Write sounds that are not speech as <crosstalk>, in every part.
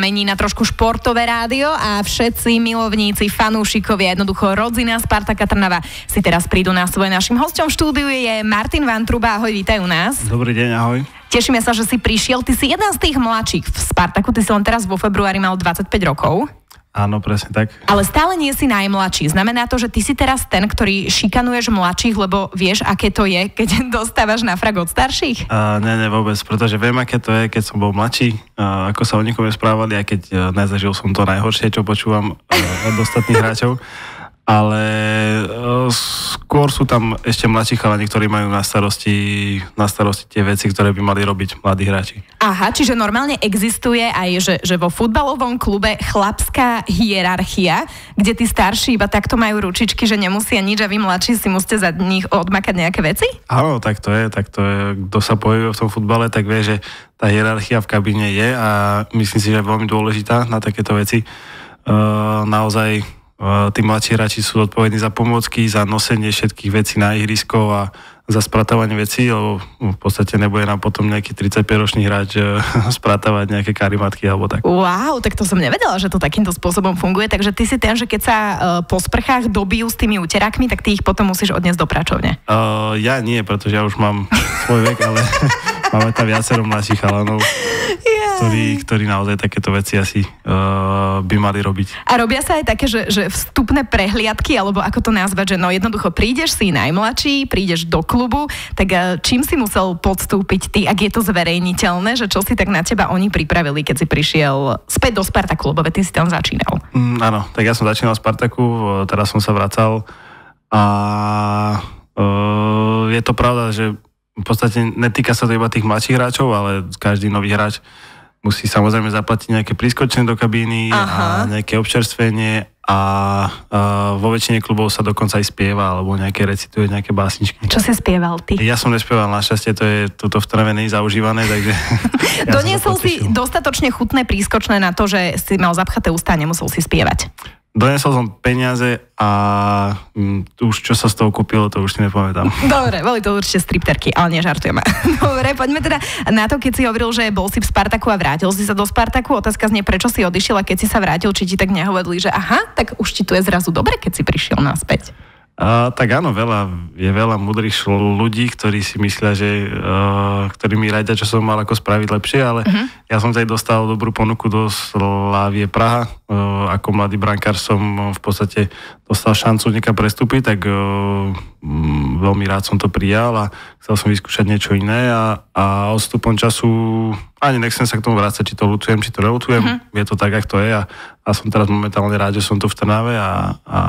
mení na trošku športové rádio a všetci milovníci, fanúšikovia, jednoducho rodzina Spartaka Trnava si teraz prídu na svoje. Našim hostom v štúdiu je Martin Vantruba. Ahoj, vítaj u nás. Dobrý deň, ahoj. Tešíme sa, že si prišiel. Ty si jeden z tých mladších v Spartaku. Ty si len teraz vo februári mal 25 rokov. Áno, presne tak. Ale stále nie si najmladší. Znamená to, že ty si teraz ten, ktorý šikanuješ mladších, lebo vieš, aké to je, keď <laughs> dostávaš na frak od starších? Uh, ne, ne, vôbec, pretože viem, aké to je, keď som bol mladší, uh, ako sa o nikom správali, aj keď uh, nezažil som to najhoršie, čo počúvam uh, od ostatných hráčov ale uh, skôr sú tam ešte mladší chalani, ktorí majú na starosti, na starosti tie veci, ktoré by mali robiť mladí hráči. Aha, čiže normálne existuje aj, že, že vo futbalovom klube chlapská hierarchia, kde tí starší iba takto majú ručičky, že nemusia nič a vy mladší si musíte za nich odmakať nejaké veci? Áno, tak to je, tak to je. Kto sa pohybuje v tom futbale, tak vie, že tá hierarchia v kabíne je a myslím si, že je veľmi dôležitá na takéto veci. Uh, naozaj tí mladší hráči sú odpovední za pomôcky, za nosenie všetkých vecí na ihrisko a za spratávanie vecí, lebo v podstate nebude nám potom nejaký 35-ročný hráč e, <laughs> spratávať nejaké karimatky alebo tak. Wow, tak to som nevedela, že to takýmto spôsobom funguje, takže ty si ten, že keď sa uh, po sprchách dobijú s tými úterakmi, tak ty ich potom musíš odniesť do pračovne. Uh, ja nie, pretože ja už mám svoj vek, ale <laughs> máme tam viacero mladších chalanov ktorí, ktorí naozaj takéto veci asi uh, by mali robiť. A robia sa aj také, že, že vstupné prehliadky, alebo ako to nazvať, že no jednoducho prídeš si najmladší, prídeš do klubu, tak uh, čím si musel podstúpiť ty, ak je to zverejniteľné, že čo si tak na teba oni pripravili, keď si prišiel späť do Spartaku, lebo ty si tam začínal. Mm, áno, tak ja som začínal v Spartaku, teraz som sa vracal a uh, je to pravda, že v podstate netýka sa to iba tých mladších hráčov, ale každý nový hráč musí samozrejme zaplatiť nejaké prískočenie do kabíny Aha. a nejaké občerstvenie a, a vo väčšine klubov sa dokonca aj spieva alebo nejaké recituje nejaké básničky. Čo si spieval ty? Ja som nespieval, našťastie to je toto v Trnave zaužívané, takže... <laughs> ja Doniesol si dostatočne chutné prískočné na to, že si mal zapchaté ústa a nemusel si spievať. Donesol som peniaze a mm, už čo sa z toho kúpilo, to už si nepamätám. <laughs> Dobre, boli to určite stripterky, ale nežartujeme. <laughs> Dobre, poďme teda na to, keď si hovoril, že bol si v Spartaku a vrátil si sa do Spartaku. Otázka znie, prečo si odišiel a keď si sa vrátil, či ti tak nehovedli, že aha, tak už ti tu je zrazu dobre, keď si prišiel naspäť. A, tak áno, veľa, je veľa mudrých ľudí, ktorí si myslia, že uh, ktorí mi radia, čo som mal ako spraviť lepšie, ale uh-huh. ja som tady dostal dobrú ponuku do Slávie Praha. Uh, ako mladý brankár som v podstate dostal šancu niekam prestúpiť, tak uh, veľmi rád som to prijal a chcel som vyskúšať niečo iné a, a odstupom času ani nechcem sa k tomu vrácať, či to lutujem, či to nelutujem. Uh-huh. Je to tak, ako to je a, a som teraz momentálne rád, že som tu v Trnave a, a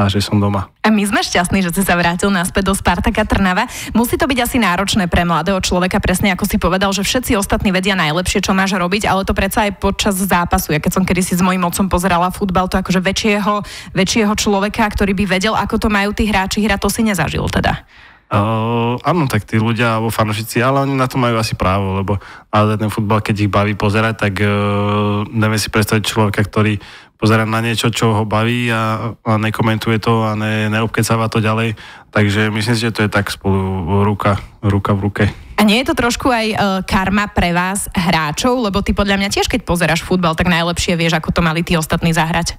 a že som doma. A my sme šťastní, že si sa vrátil naspäť do Spartaka Trnava. Musí to byť asi náročné pre mladého človeka, presne ako si povedal, že všetci ostatní vedia najlepšie, čo máš robiť, ale to predsa aj počas zápasu. Ja keď som kedysi s mojim otcom pozerala futbal, to akože väčšieho, väčšieho človeka, ktorý by vedel, ako to majú tí hráči hrať, to si nezažil teda. Uh, áno, tak tí ľudia alebo fanúšici, ale oni na to majú asi právo, lebo ale ten futbal, keď ich baví pozerať, tak uh, neviem si predstaviť človeka, ktorý pozerá na niečo, čo ho baví a, a nekomentuje to a ne, neobkecáva to ďalej. Takže myslím si, že to je tak spolu ruka, ruka v ruke. A nie je to trošku aj uh, karma pre vás hráčov, lebo ty podľa mňa tiež, keď pozeráš futbal, tak najlepšie vieš, ako to mali tí ostatní zahrať.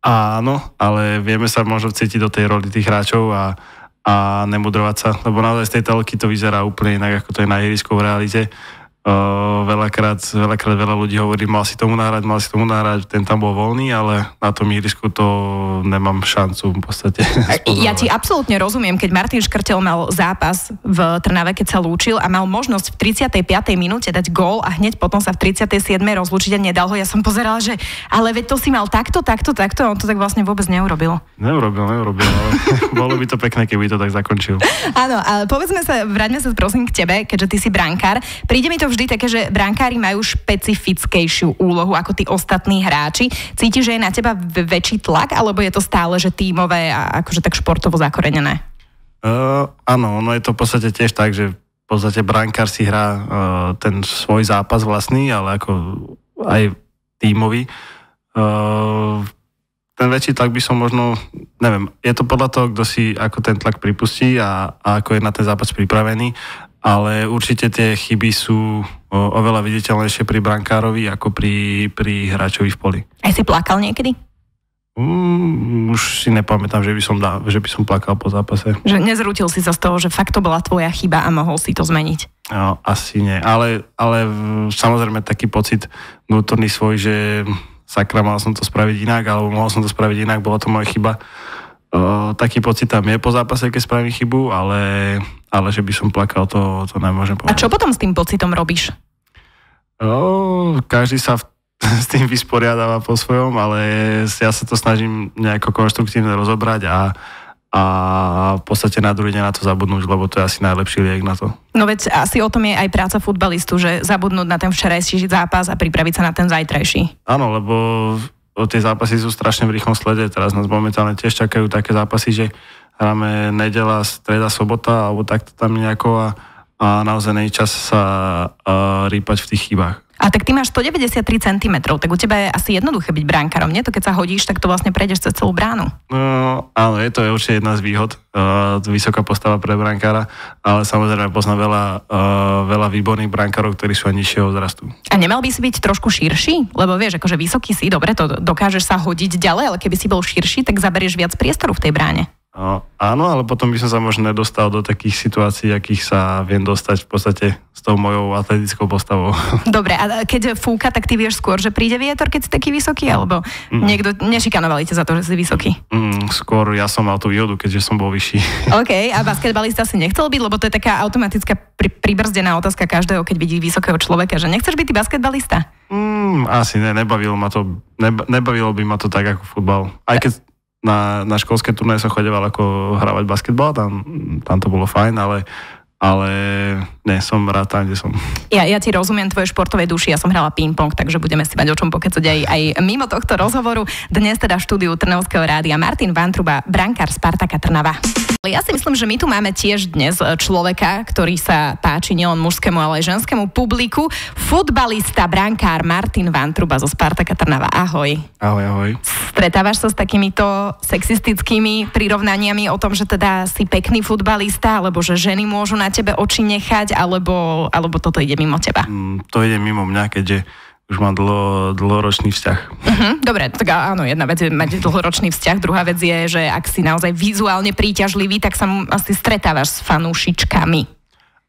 Áno, ale vieme sa možno cítiť do tej roli tých hráčov a a nemudrovať sa, lebo naozaj z tej telky to vyzerá úplne inak, ako to je na ihrisku v realite Uh, veľakrát, veľakrát veľa ľudí hovorí, mal si tomu nahrať, mal si tomu nahrať, ten tam bol voľný, ale na tom ihrisku to nemám šancu v podstate. <laughs> Ja ti absolútne rozumiem, keď Martin Škrtel mal zápas v Trnave, keď sa lúčil a mal možnosť v 35. minúte dať gól a hneď potom sa v 37. rozlúčiť a nedal ho. Ja som pozerala, že ale veď to si mal takto, takto, takto a on to tak vlastne vôbec neurobil. Neurobil, neurobil, ale <laughs> bolo by to pekné, keby to tak zakončil. Áno, ale povedzme sa, vráťme sa prosím k tebe, keďže ty si brankár. Príde mi to vždy také, že brankári majú špecifickejšiu úlohu ako tí ostatní hráči. Cíti, že je na teba väčší tlak, alebo je to stále, že tímové a akože tak športovo zakorenené? Uh, áno, ono je to v podstate tiež tak, že v podstate brankár si hrá uh, ten svoj zápas vlastný, ale ako aj tímový. Uh, ten väčší tlak by som možno, neviem, je to podľa toho, kto si ako ten tlak pripustí a, a ako je na ten zápas pripravený ale určite tie chyby sú oveľa viditeľnejšie pri brankárovi ako pri, pri hráčovi v poli. Aj si plakal niekedy? Mm, už si nepamätám, že by, som dá, že by som plakal po zápase. Že nezrútil si sa z toho, že fakt to bola tvoja chyba a mohol si to zmeniť? No, asi nie, ale, ale samozrejme taký pocit vnútorný svoj, že sakra, mal som to spraviť inak, alebo mohol som to spraviť inak, bola to moja chyba. O, taký pocit tam je po zápase, keď spravím chybu, ale, ale že by som plakal, to, to nemôžem povedať. A čo potom s tým pocitom robíš? O, každý sa v <laughs> s tým vysporiadáva po svojom, ale ja sa to snažím nejako konštruktívne rozobrať a, a v podstate na druhý deň na to zabudnúť, lebo to je asi najlepší liek na to. No veď asi o tom je aj práca futbalistu, že zabudnúť na ten včerajší zápas a pripraviť sa na ten zajtrajší. Áno, lebo tie zápasy sú strašne v rýchlom slede. Teraz nás momentálne tiež čakajú také zápasy, že hráme nedela, streda, sobota alebo takto tam nejako a, a naozaj nie čas sa uh, rýpať v tých chybách. A tak ty máš 193 cm, tak u teba je asi jednoduché byť bránkarom, nie? To keď sa hodíš, tak to vlastne prejdeš cez celú bránu. No, áno, je to je určite jedna z výhod, uh, vysoká postava pre brankára, ale samozrejme poznám veľa, uh, veľa výborných brankárov, ktorí sú aj nižšieho vzrastu. A nemal by si byť trošku širší? Lebo vieš, akože vysoký si, dobre, to dokážeš sa hodiť ďalej, ale keby si bol širší, tak zaberieš viac priestoru v tej bráne. No, áno, ale potom by som sa možno nedostal do takých situácií, akých sa viem dostať v podstate s tou mojou atletickou postavou. <laughs> Dobre, a keď fúka, tak ty vieš skôr, že príde vietor, keď si taký vysoký, alebo mm. niekto nešikanovali ťa za to, že si vysoký? Mm, skôr ja som mal tú výhodu, keďže som bol vyšší. <laughs> OK, a basketbalista si nechcel byť, lebo to je taká automatická pri, pribrzdená otázka každého, keď vidí vysokého človeka, že nechceš byť ty basketbalista? Mm, asi ne, nebavilo ma to, nebavilo by ma to tak ako futbal. Aj keď na, na školské turnaje som chodeval ako hrávať basketbal, tam, tam to bolo fajn, ale ale ne, som rád tam, kde som. Ja, ja ti rozumiem tvoje športovej duši, ja som hrala ping-pong, takže budeme si mať o čom pokecať aj, aj mimo tohto rozhovoru. Dnes teda štúdiu Trnavského rádia Martin Vantruba, brankár Spartaka Trnava. Ja si myslím, že my tu máme tiež dnes človeka, ktorý sa páči nielen mužskému, ale aj ženskému publiku. Futbalista, brankár Martin Vantruba zo Spartaka Trnava. Ahoj. Ahoj, ahoj. Stretávaš sa s takýmito sexistickými prirovnaniami o tom, že teda si pekný futbalista, alebo že ženy môžu na tebe oči nechať, alebo, alebo toto ide mimo teba? Mm, to ide mimo mňa, keďže už mám dlho, dlhoročný vzťah. Uh-huh, dobre, tak áno, jedna vec je mať dlhoročný vzťah, druhá vec je, že ak si naozaj vizuálne príťažlivý, tak sa asi stretávaš s fanúšičkami.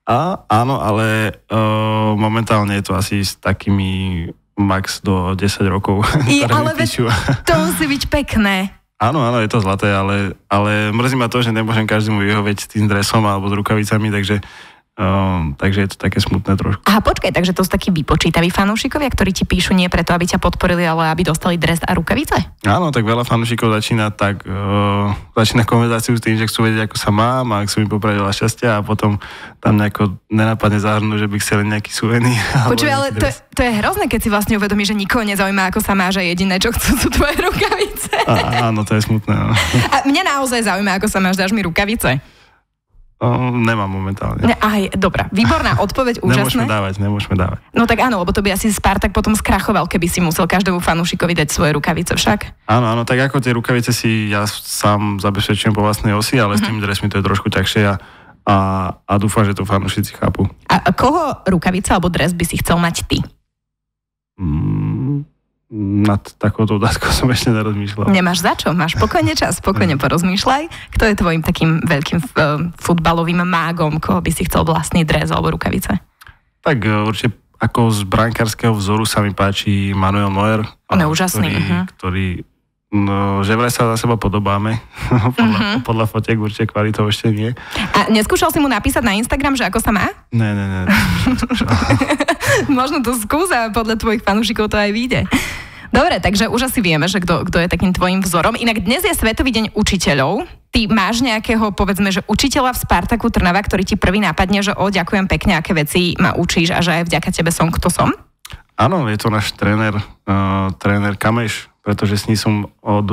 A, áno, ale uh, momentálne je to asi s takými max do 10 rokov. <laughs> I, ale veď, to musí byť pekné. Áno, áno, je to zlaté, ale, ale mrzí ma to, že nemôžem každému vyhovieť s tým dresom alebo s rukavicami, takže Um, takže je to také smutné trošku. Aha, počkaj, takže to sú takí vypočítaví fanúšikovia, ktorí ti píšu nie preto, aby ťa podporili, ale aby dostali dres a rukavice? Áno, tak veľa fanúšikov začína tak, uh, začína konverzáciu s tým, že chcú vedieť, ako sa mám a chcú mi popraviť veľa šťastia a potom tam nejako nenápadne zahrnúť, že by chceli nejaký suvenír. <laughs> Počuj, ale to, to, je hrozné, keď si vlastne uvedomí, že nikoho nezaujíma, ako sa máš a jediné, čo chcú, sú tvoje <laughs> rukavice. A, áno, to je smutné. No. A mňa naozaj zaujíma, ako sa máš, dáš mi rukavice. Uh, nemám momentálne. Ne, aj, dobrá, výborná <laughs> odpoveď, úžasné. Nemôžeme dávať, nemôžeme dávať. No tak áno, lebo to by asi Spartak potom skrachoval, keby si musel každému fanúšikovi dať svoje rukavice však. Áno, áno, tak ako tie rukavice si ja sám zabezpečujem po vlastnej osi, ale mm-hmm. s mhm. tými dresmi to je trošku ťažšie a, a, a dúfam, že to fanúšici chápu. A koho rukavica alebo dres by si chcel mať ty? Mm, nad takouto otázkou som ešte nerozmýšľal. Nemáš za čo, máš pokojne čas, spokojne porozmýšľaj. Kto je tvojim takým veľkým uh, futbalovým mágom, koho by si chcel vlastný dres alebo rukavice? Tak uh, určite ako z brankárskeho vzoru sa mi páči Manuel Neuer. On je úžasný. Ktorý, uh-huh. ktorý No, že vraj sa na seba podobáme. <laughs> podľa, uh-huh. podľa fotiek určite kvalitou ešte nie. A neskúšal si mu napísať na Instagram, že ako sa má? Ne, ne, ne. <laughs> Možno to skúsa, podľa tvojich fanúšikov to aj vyjde. Dobre, takže už asi vieme, že kto, kto je takým tvojim vzorom. Inak dnes je Svetový deň učiteľov. Ty máš nejakého, povedzme, že učiteľa v Spartaku Trnava, ktorý ti prvý nápadne, že o, ďakujem pekne, aké veci ma učíš a že aj vďaka tebe som, kto som? Áno, je to náš tréner, uh, tréner Kameš, pretože s ním som od,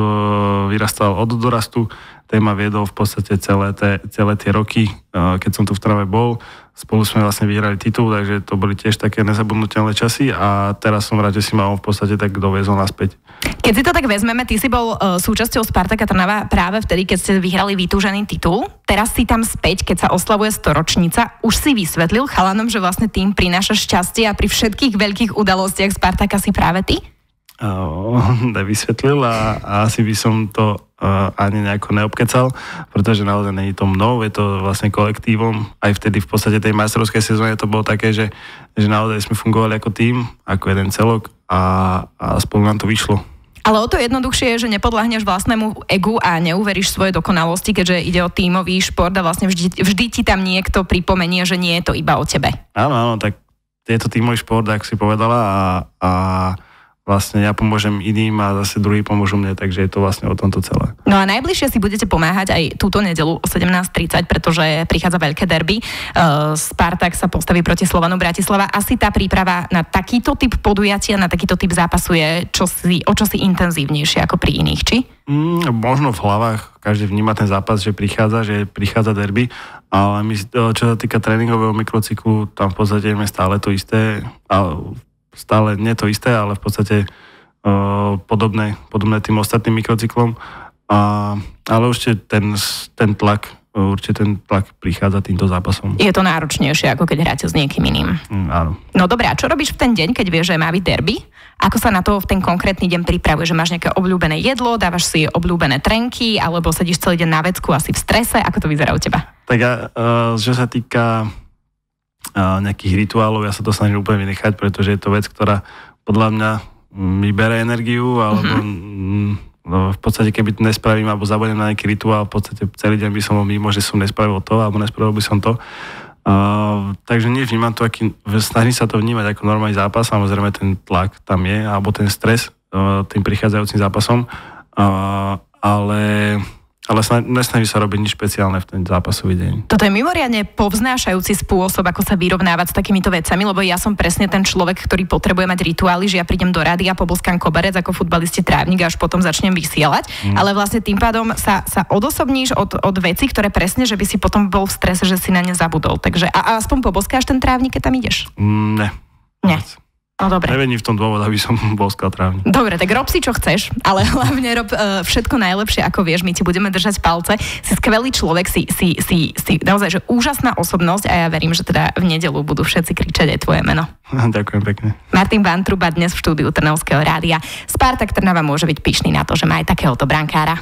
vyrastal od dorastu, téma viedol v podstate celé, te, celé tie roky, keď som tu v Trave bol. Spolu sme vlastne vyhrali titul, takže to boli tiež také nezabudnutelné časy a teraz som rád, že si ma on v podstate tak doviezol naspäť. Keď si to tak vezmeme, ty si bol uh, súčasťou Spartaka Trnava práve vtedy, keď ste vyhrali vytúžený titul. Teraz si tam späť, keď sa oslavuje storočnica. Už si vysvetlil chalanom, že vlastne tým prináša šťastie a pri všetkých veľkých udalostiach Spartaka si práve ty? <laughs> vysvetlil a, a asi by som to uh, ani nejako neobkecal, pretože naozaj není to mnou, je to vlastne kolektívom. Aj vtedy v podstate tej majstrovskej sezóne to bolo také, že, že naozaj sme fungovali ako tým, ako jeden celok a, a spolu nám to vyšlo. Ale o to jednoduchšie je, že nepodľahneš vlastnému egu a neuveríš svoje dokonalosti, keďže ide o tímový šport a vlastne vždy, vždy ti tam niekto pripomenie, že nie je to iba o tebe. Áno, áno, tak je to tímový šport, ako si povedala a, a vlastne ja pomôžem iným a zase druhý pomôžu mne, takže je to vlastne o tomto celé. No a najbližšie si budete pomáhať aj túto nedelu o 17.30, pretože prichádza veľké derby. Uh, Spartak sa postaví proti Slovanu Bratislava. Asi tá príprava na takýto typ podujatia, na takýto typ zápasu je čosi, o čosi intenzívnejšie ako pri iných, či? Mm, možno v hlavách každý vníma ten zápas, že prichádza, že prichádza derby, ale my, čo sa týka tréningového mikrocyklu, tam v podstate je stále to isté. A stále nie to isté, ale v podstate uh, podobné, podobné tým ostatným mikrocyklom. A, ale určite ten, ten tlak určite ten tlak prichádza týmto zápasom. Je to náročnejšie, ako keď hráte s niekým iným. Mm, áno. No dobré, a čo robíš v ten deň, keď vieš, že má byť derby? Ako sa na to v ten konkrétny deň pripravuje? Že máš nejaké obľúbené jedlo, dávaš si obľúbené trenky, alebo sedíš celý deň na vecku asi v strese? Ako to vyzerá u teba? Tak ja, uh, čo sa týka nejakých rituálov, ja sa to snažím úplne vynechať, pretože je to vec, ktorá podľa mňa mi bere energiu, alebo mm-hmm. no, v podstate keby to nespravím, alebo zabudnem na nejaký rituál, v podstate celý deň by som bol mimo, že som nespravil to, alebo nespravil by som to. Uh, takže nevnímam to, aký, snažím sa to vnímať ako normálny zápas, samozrejme ten tlak tam je, alebo ten stres uh, tým prichádzajúcim zápasom, uh, ale ale nesnaží sa robiť nič špeciálne v ten zápasový deň. Toto je mimoriadne povznášajúci spôsob, ako sa vyrovnávať s takýmito vecami, lebo ja som presne ten človek, ktorý potrebuje mať rituály, že ja prídem do rady a poboskám koberec ako futbalisti trávnik a až potom začnem vysielať. Mm. Ale vlastne tým pádom sa, sa odosobníš od, od veci, ktoré presne, že by si potom bol v strese, že si na ne zabudol. Takže a, a aspoň poboskáš ten trávnik, keď tam ideš? Mm, ne. Nie. No dobre. Nevení v tom dôvod, aby som <laughs> boskal trávnik. Dobre, tak rob si čo chceš, ale <laughs> hlavne rob uh, všetko najlepšie, ako vieš. My ti budeme držať palce. Si skvelý človek, si, si, si, si naozaj že úžasná osobnosť a ja verím, že teda v nedelu budú všetci kričať aj tvoje meno. <laughs> Ďakujem pekne. Martin Vantruba dnes v štúdiu Trnavského rádia. Spartak Trnava môže byť pyšný na to, že má aj takéhoto brankára.